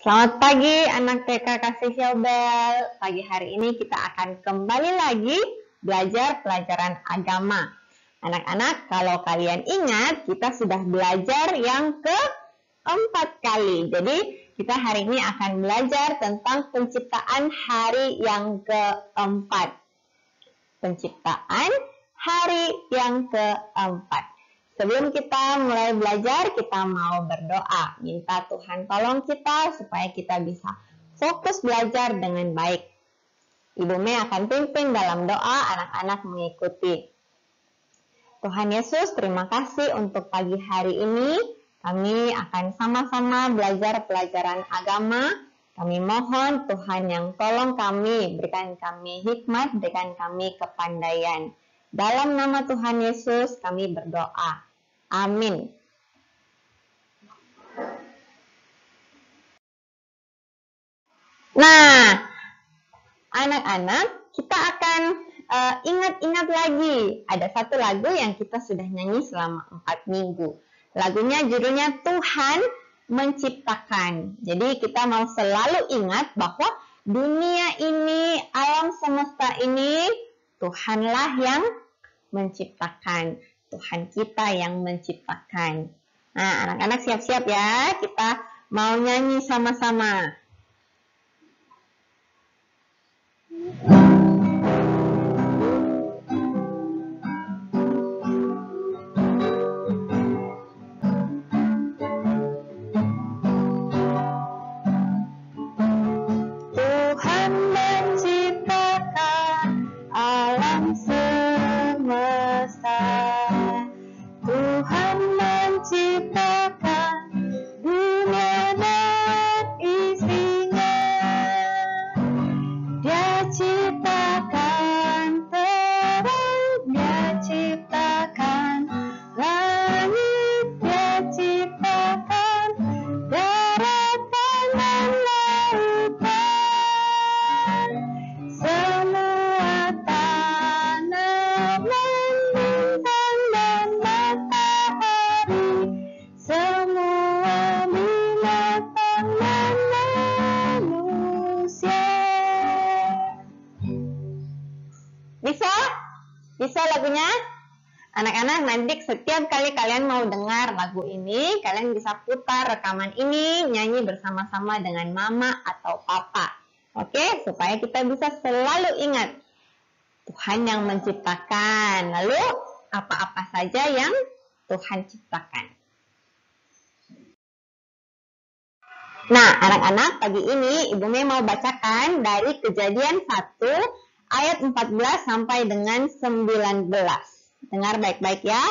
Selamat pagi anak TK Kasih Yobel. Pagi hari ini kita akan kembali lagi belajar pelajaran agama. Anak-anak, kalau kalian ingat, kita sudah belajar yang keempat kali. Jadi, kita hari ini akan belajar tentang penciptaan hari yang keempat. Penciptaan hari yang keempat. Sebelum kita mulai belajar, kita mau berdoa. Minta Tuhan tolong kita supaya kita bisa fokus belajar dengan baik. Ibu Mei akan pimpin dalam doa, anak-anak mengikuti. Tuhan Yesus, terima kasih untuk pagi hari ini. Kami akan sama-sama belajar pelajaran agama. Kami mohon Tuhan yang tolong kami, berikan kami hikmat, berikan kami kepandaian. Dalam nama Tuhan Yesus kami berdoa. Amin. Nah, anak-anak, kita akan uh, ingat-ingat lagi. Ada satu lagu yang kita sudah nyanyi selama empat minggu. Lagunya judulnya Tuhan menciptakan. Jadi kita mau selalu ingat bahwa dunia ini, alam semesta ini, Tuhanlah yang menciptakan. Tuhan kita yang menciptakan. Nah, anak-anak siap-siap ya, kita mau nyanyi sama-sama. Setiap kali kalian mau dengar lagu ini, kalian bisa putar rekaman ini, nyanyi bersama-sama dengan mama atau papa. Oke, supaya kita bisa selalu ingat Tuhan yang menciptakan. Lalu apa-apa saja yang Tuhan ciptakan. Nah, anak-anak, pagi ini Ibu Mei mau bacakan dari kejadian 1 ayat 14 sampai dengan 19. Dengar baik-baik ya.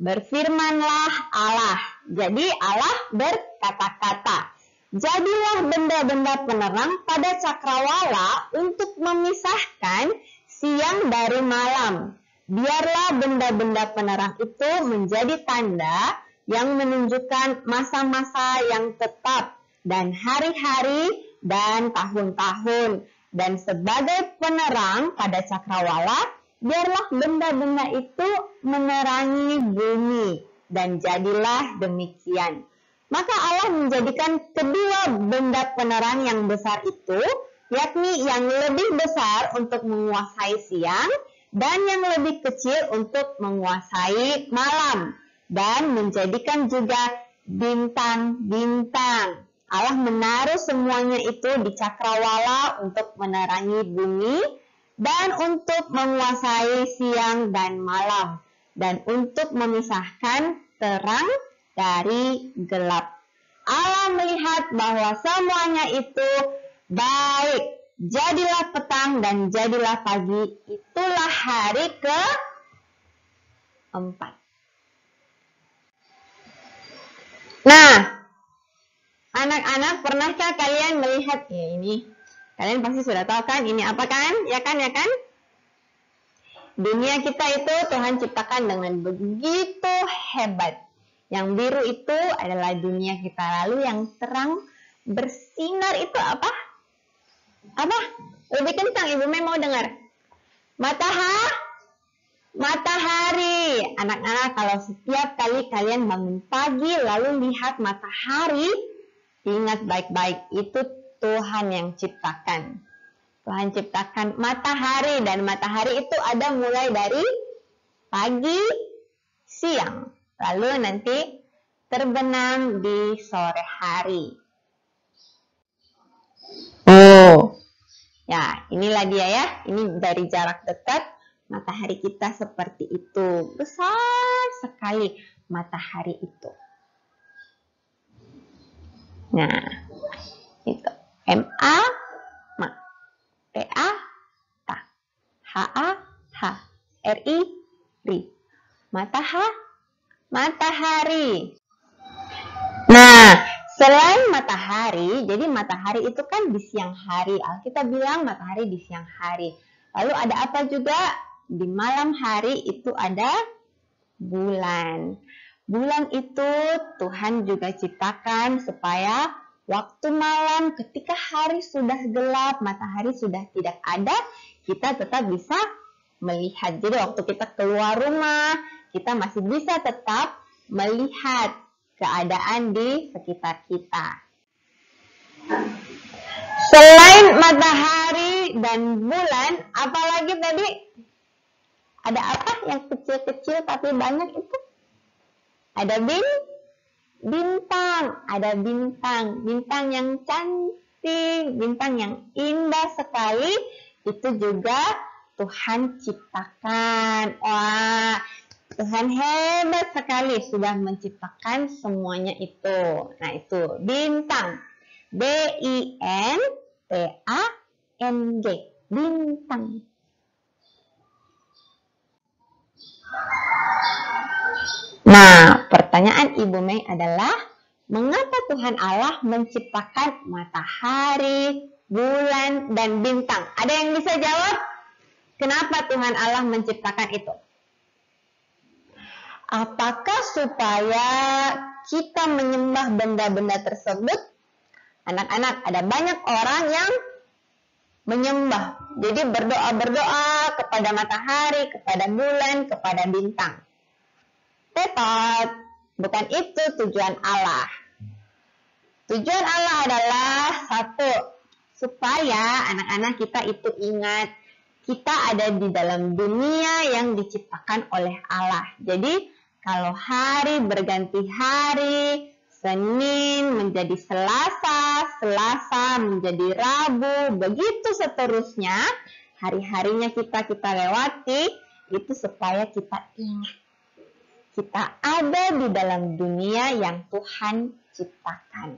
Berfirmanlah Allah. Jadi Allah berkata-kata. Jadilah benda-benda penerang pada cakrawala untuk memisahkan siang dari malam. Biarlah benda-benda penerang itu menjadi tanda yang menunjukkan masa-masa yang tetap dan hari-hari dan tahun-tahun. Dan sebagai penerang pada cakrawala, biarlah benda-benda itu menerangi bumi dan jadilah demikian. Maka Allah menjadikan kedua benda penerang yang besar itu, yakni yang lebih besar untuk menguasai siang dan yang lebih kecil untuk menguasai malam dan menjadikan juga bintang-bintang. Allah menaruh semuanya itu di cakrawala untuk menerangi bumi dan untuk menguasai siang dan malam, dan untuk memisahkan terang dari gelap. Allah melihat bahwa semuanya itu baik. Jadilah petang dan jadilah pagi. Itulah hari ke empat. Nah, anak-anak pernahkah kalian melihat ya ini Kalian pasti sudah tahu kan ini apa kan? Ya kan, ya kan? Dunia kita itu Tuhan ciptakan dengan begitu hebat. Yang biru itu adalah dunia kita. Lalu yang terang bersinar itu apa? Apa? Lebih kencang Ibu Mei mau dengar. Matahari. Matahari. Anak-anak kalau setiap kali kalian bangun pagi lalu lihat matahari, Ingat baik-baik, itu Tuhan yang ciptakan. Tuhan ciptakan matahari dan matahari itu ada mulai dari pagi, siang, lalu nanti terbenam di sore hari. Oh, ya inilah dia ya. Ini dari jarak dekat matahari kita seperti itu. Besar sekali matahari itu. Nah, itu MA ma PA ta HA H RI ri mataha matahari. Nah selain matahari jadi matahari itu kan di siang hari. Alkitab bilang matahari di siang hari. Lalu ada apa juga? Di malam hari itu ada bulan. Bulan itu Tuhan juga ciptakan supaya waktu malam ketika hari sudah gelap, matahari sudah tidak ada, kita tetap bisa melihat. Jadi waktu kita keluar rumah, kita masih bisa tetap melihat keadaan di sekitar kita. Selain matahari dan bulan, apalagi tadi? Ada apa yang kecil-kecil tapi banyak itu? Ada bintang bintang, ada bintang, bintang yang cantik, bintang yang indah sekali, itu juga Tuhan ciptakan. Wah, Tuhan hebat sekali sudah menciptakan semuanya itu. Nah, itu bintang. B I N T A N G. Bintang. Nah, pertanyaan Ibu Mei adalah, mengapa Tuhan Allah menciptakan matahari, bulan, dan bintang? Ada yang bisa jawab? Kenapa Tuhan Allah menciptakan itu? Apakah supaya kita menyembah benda-benda tersebut? Anak-anak, ada banyak orang yang menyembah. Jadi berdoa-berdoa kepada matahari, kepada bulan, kepada bintang. Tepat, bukan itu tujuan Allah. Tujuan Allah adalah satu, supaya anak-anak kita itu ingat kita ada di dalam dunia yang diciptakan oleh Allah. Jadi kalau hari berganti hari, Senin menjadi Selasa, Selasa menjadi Rabu, begitu seterusnya, hari-harinya kita kita lewati itu supaya kita ingat kita ada di dalam dunia yang Tuhan ciptakan.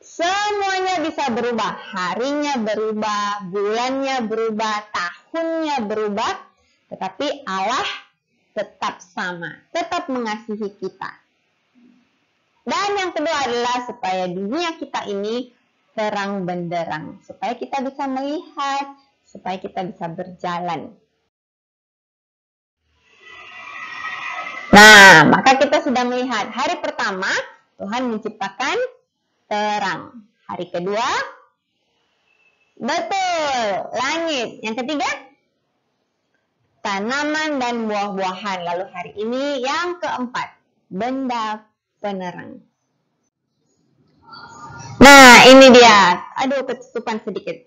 Semuanya bisa berubah, harinya berubah, bulannya berubah, tahunnya berubah, tetapi Allah tetap sama, tetap mengasihi kita. Dan yang kedua adalah supaya dunia kita ini terang benderang, supaya kita bisa melihat, supaya kita bisa berjalan. Nah, maka kita sudah melihat hari pertama Tuhan menciptakan terang. Hari kedua, betul, langit. Yang ketiga, tanaman dan buah-buahan. Lalu hari ini yang keempat, benda penerang. Nah, ini dia. Aduh, ketutupan sedikit.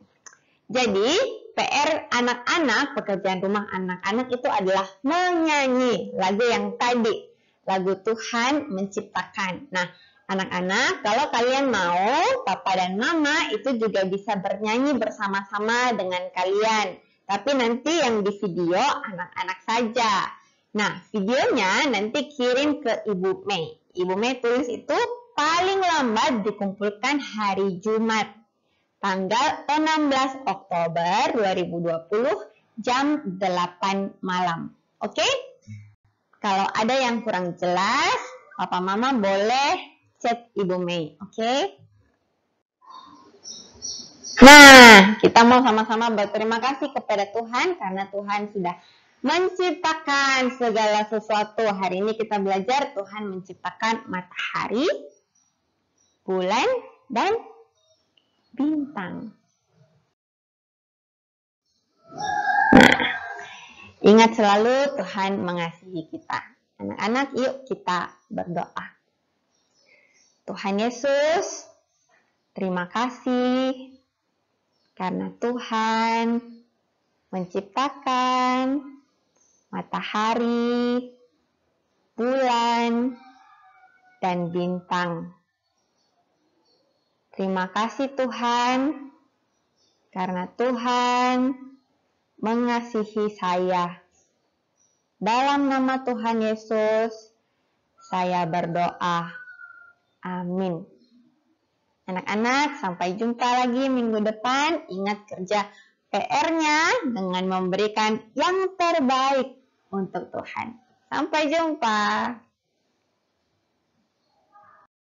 Jadi, PR anak-anak, pekerjaan rumah anak-anak itu adalah menyanyi lagu yang tadi, lagu Tuhan menciptakan. Nah, anak-anak, kalau kalian mau, papa dan mama itu juga bisa bernyanyi bersama-sama dengan kalian. Tapi nanti yang di video anak-anak saja. Nah, videonya nanti kirim ke Ibu Mei. Ibu Mei tulis itu paling lambat dikumpulkan hari Jumat tanggal 16 Oktober 2020 jam 8 malam. Oke? Okay? Kalau ada yang kurang jelas, Papa Mama boleh chat Ibu Mei. Oke? Okay? Nah, kita mau sama-sama berterima kasih kepada Tuhan karena Tuhan sudah menciptakan segala sesuatu. Hari ini kita belajar Tuhan menciptakan matahari, bulan, dan bintang. Nah, ingat selalu Tuhan mengasihi kita. Anak-anak, yuk kita berdoa. Tuhan Yesus, Terima kasih karena Tuhan menciptakan matahari, bulan, dan bintang. Terima kasih Tuhan, karena Tuhan mengasihi saya. Dalam nama Tuhan Yesus, saya berdoa. Amin. Anak-anak, sampai jumpa lagi minggu depan. Ingat kerja PR-nya dengan memberikan yang terbaik untuk Tuhan. Sampai jumpa.